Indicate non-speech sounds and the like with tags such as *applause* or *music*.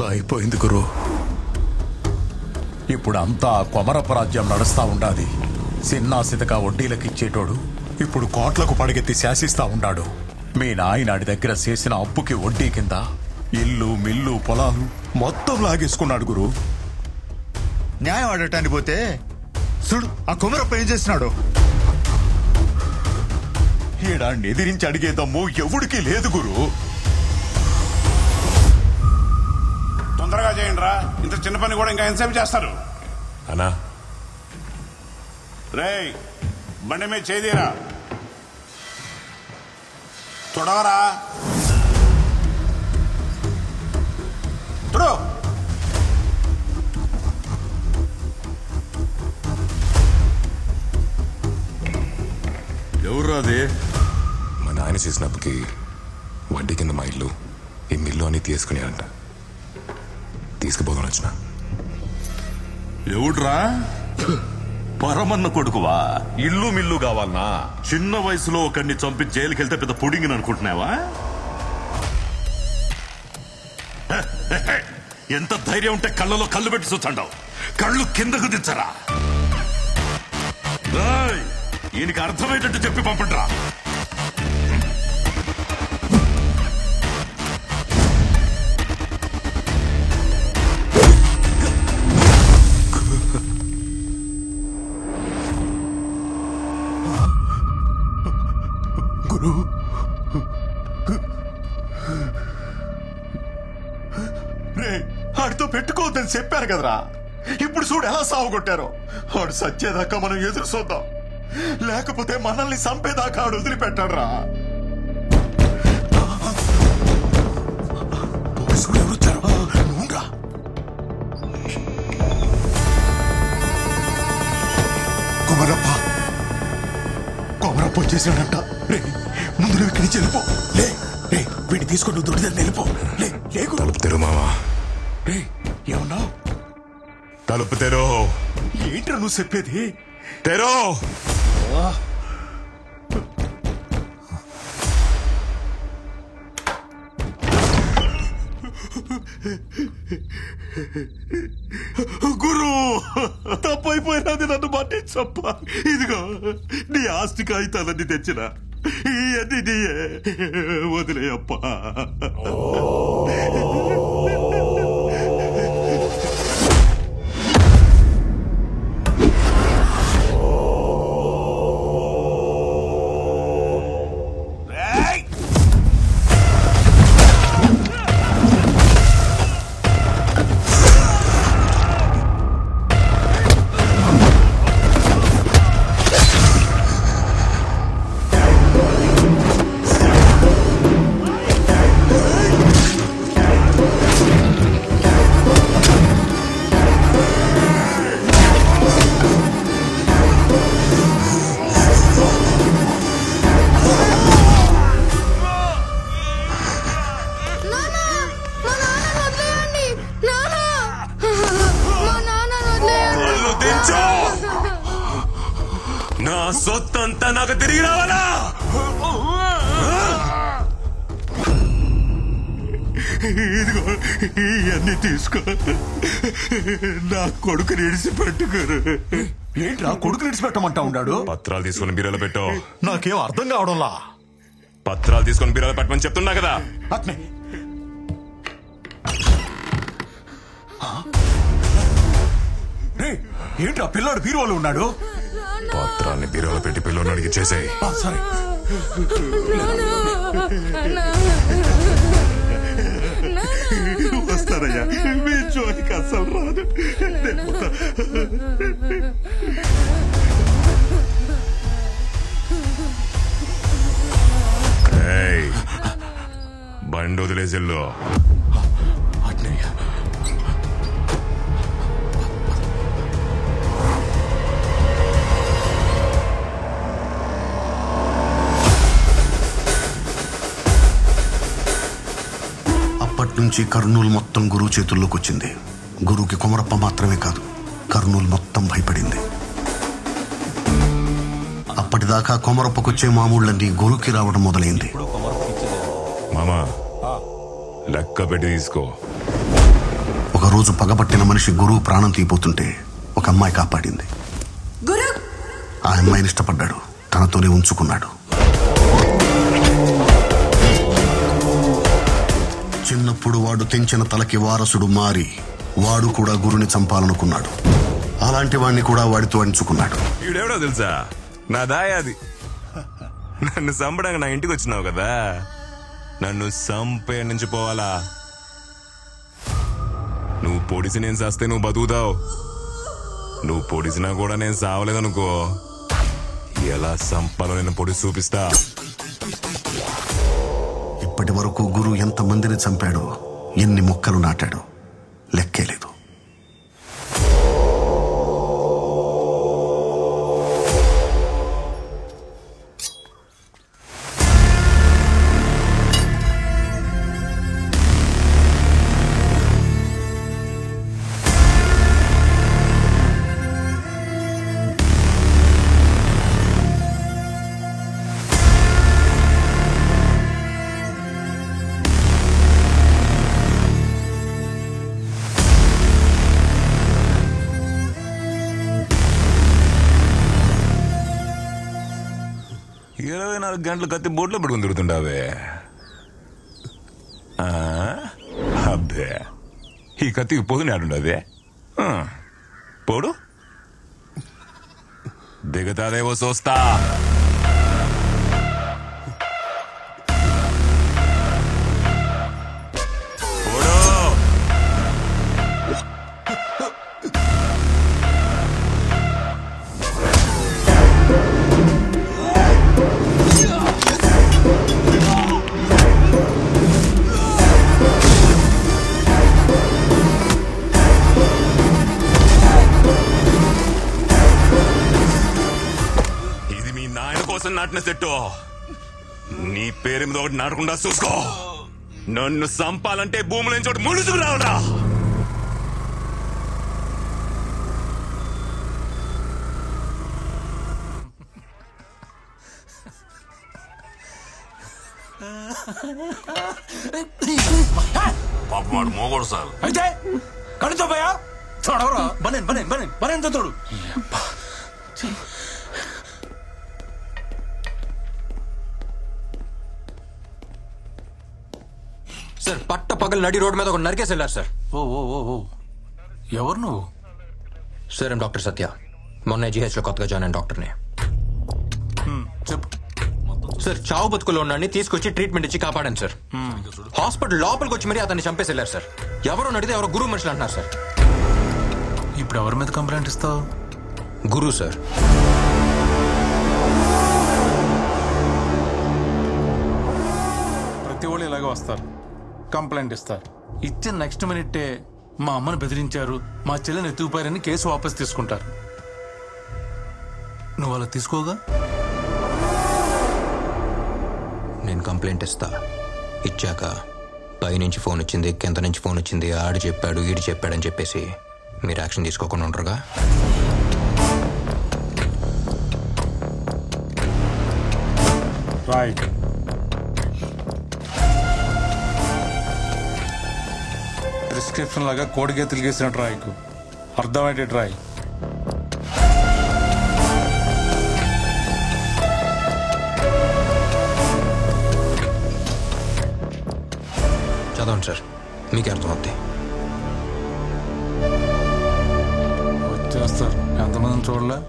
అంతా అయిపోయింది గురు. ఇప్పుడు అంతా కొమరపు రాజ్యం నడుస్తా ఉండాది. సిన్నాసితగా వడ్డీలకు ఇచ్చేటోడు ఇప్పుడు కోట్లకు పడగెత్తి శాసిస్తా ఉండాడు. మీ నాయనాడి దగ్గర చేసిన అప్పుకి వడ్డీ కింద ఇల్లు మిల్లు పొలాలు మొత్తం లాగేసుకున్నాడు గురు. న్యాయం ఆడటానికి పోతే చూడు ఆ కుమరప్ప ఏం చేస్తున్నాడు? ఈడాన్ని ఎదిరించి అడిగే దమ్ము ఎవడికి లేదు గురు. తొందరగా చేయండి రా ఇంత చిన్న పని కూడా ఇంకా ఎంతసేపు చేస్తారు? అన్నా. రేయ్ బండి మీద చేదీరా తుడవరా. తుడు. ఎవరు అది? మా నాయన చేసిన అప్పుకి వడ్డీ కింద మా ఇల్లు ఈ మిల్లు అని తీసుకునేనంట తీసుకుపోదాం వచ్చిన ఎవడ్రా పరమన్న కొడుకువా? ఇల్లు మిల్లు కావాలనా? చిన్న వయసులో ఒకరిని చంపి జైలుకి వెళ్తే పెద్ద పుడింగిని అనుకుంటున్నావా? *laughs* ఎంత ధైర్యం ఉంటే కళ్ళలో కళ్ళు పెట్టి చూచండావు కళ్ళు కిందకు దించరా. ఏయ్, ఈయనకి అర్థమయ్యేటట్టు చెప్పి పంపండిరా. చెప్పారు కదరా? ఇప్పుడు చూడు ఎలా సాగు కొట్టారో ఆడు సచ్చేదాకా మనం ఎదురు చూద్దాం. లేకపోతే మనల్ని చంపేదాకా ఆడు వదిలిపెట్టాడు రా కుమరప్ప. కొమరప్ప వచ్చేసాడంట. రే ముందు నువ్వు ఇక్కడి నుంచి వెళ్ళిపో. లే రే వీడిని తీసుకొని దొడిదని వెళ్ళిపో. లే లేకు. తలుపు తెరు మామా రే ఏమన్నావు తలుపు తెరు. ఏంట్రా నువ్వు చెప్పేది? తెరో. గురు తప్పైపోయినది నన్ను మన్నించప్ప. ఇదిగో నీ ఆస్తి కాగితాలన్నీ తెచ్చిన. ఇవన్నీ నీయే. వదిలేయప్ప. రావాలా ఇదిగో ఇవన్నీ తీసుకో. నా కొడుకుని ఇడిసి పెట్టుకోరు. ఏంట్రా కొడుకుని ఇడిచి పెట్టమంటా ఉన్నాడు? పత్రాలు తీసుకొని బీరలో పెట్టు. నాకేం అర్థం కావడంలా? పత్రాలు తీసుకొని బీరలో పెట్టమని చెప్తున్నా కదా. అట్నే. ఏంట్రా పిల్లాడు బీరువాలో ఉన్నాడు? పత్రాల్ని బీరలో పెట్టి పిల్లడికి ఇచ్చేసేయ్ ఆ, సరే. వస్తారయ్యా మీ జోలికి అసలు రాదు. బండి వదిలేసిల్లు నుంచి కర్నూలు మొత్తం గురువు చేతుల్లోకి వచ్చింది గురువుకి కుమరప్ప మాత్రమే కాదు కర్నూలు మొత్తం భయపడింది. అప్పటి అప్పటిదాకా కొమరప్పకొచ్చే మామూళ్ళన్నీ గురుకి రావడం మొదలైంది. మామా లెక్క పెట్టి తీసుకో. ఒకరోజు పగబట్టిన మనిషి గురువు ప్రాణం తీపోతుంటే ఒక అమ్మాయి కాపాడింది. గురు! ఆ అమ్మాయిని ఇష్టపడ్డాడు తనతోనే ఉంచుకున్నాడు. అప్పుడు వాడు తెంచిన తలకి వారసుడు మారి వాడు కూడా గురుని చంపాలనుకున్నాడు. అలాంటి వాడిని కూడా వాడితో అంచుకున్నాడు. ఈడెవడో తెలుసా? నా దాయాది. నన్ను చంపడానికి నా ఇంటికి వచ్చినావు కదా. నన్ను చంపే నుంచి పోవాలా? నువ్వు పొడిసి నేను చేస్తే నువ్వు బతుకుతావు? నువ్వు పొడిసినా కూడా నేను సావలేదనుకో ఎలా చంపాలో నేను పొడిసి చూపిస్తా. ఇప్పటి వరకు గురు ఎంత మందిని చంపాడో ఎన్ని మొక్కలు నాటాడో. ఇరవై నాలుగు గంటలు కత్తి బోట్లో పెట్టుకుని తిరుగుతుండావే అబ్బే. ఈ కత్తికి పొదును ఆడుండవే పోడు? దిగతాదేవో చూస్తా నాటిన సెట్టు. నీ పేరు మీద ఒకటి నాటకుండా చూసుకో. నన్ను సంపాలంటే భూముల నుంచి ఒకటి ముడుచుకు రావడా పాపం వాడు మోగోడు సార్. అయితే కడుతో పోయా? చూడవరా? బనేన్ బనేన్ బనేన్ బనేన్ చూడు సార్ పట్ట పగలు నడి రోడ్డు మీద ఒక నరికేసి వెళ్ళారు సార్. ఓ ఓ ఓ ఓ. ఎవరు నువ్వు? Sir doctor Satya. మొన్న GH లో కొత్తగా జాయిన్ అయిన డాక్టర్ని. చెప్పు. సార్ చావు బతుకులో ఉన్నాన్ని తీసుకొచ్చి ట్రీట్మెంట్ ఇచ్చి కాపాడాను సార్. హాస్పిటల్ లోపలికి వచ్చి మరీ అతన్ని చంపేసి వెళ్ళారు సార్. ఎవరో నడితే ఎవరో గురువు మనుషులు అంటున్నారు సార్. ఇప్పుడు ఎవరి మీద కంప్లైంట్ ఇస్తావు? గురువు సార్. ప్రతి వాళ్ళు ఇలాగే వస్తారు. కంప్లైంట్ ఇస్తారు. ఇచ్చిన నెక్స్ట్ మినిట్టే మా అమ్మని బెదిరించారు మా చెల్లిని ఎత్తుకుపోయారని కేసు వాపస్ తీసుకుంటారు. నువ్వు అలా తీసుకోగా? నేను కంప్లైంట్ ఇస్తా. ఇచ్చాక పైనుంచి ఫోన్ వచ్చింది కింద నుంచి ఫోన్ వచ్చింది ఆడు చెప్పాడు ఈడు చెప్పాడని చెప్పేసి మీరు యాక్షన్ తీసుకోకుండా ఉంటారుగా రాయ్ ప్రిస్క్రిప్షన్ లాగా కోడిగే తిరిగేసినట్టు రాయకు అర్థమయ్యేటట్టు రాయ్ చదవండి సార్. మీకే అర్థమవుతాయి వచ్చేస్తారు. ఎంతమందిని చూడలే?